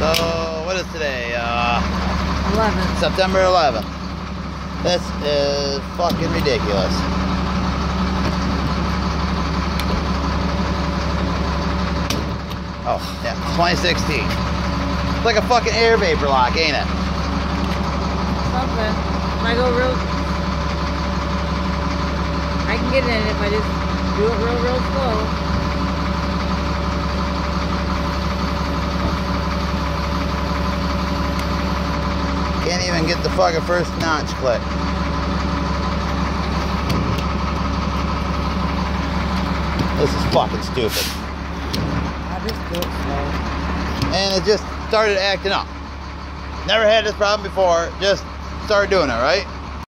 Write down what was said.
is today? Uh, 11. September 11th. This is fucking ridiculous. Oh, yeah, 2016. It's like a fucking air vapor lock, ain't it? Something. If I go real... I can get in it if I just do it real, real slow. Can't even get the fucking first notch click. This is fucking stupid. I just do it slow. And it just started acting up. Never had this problem before, just started doing it, right?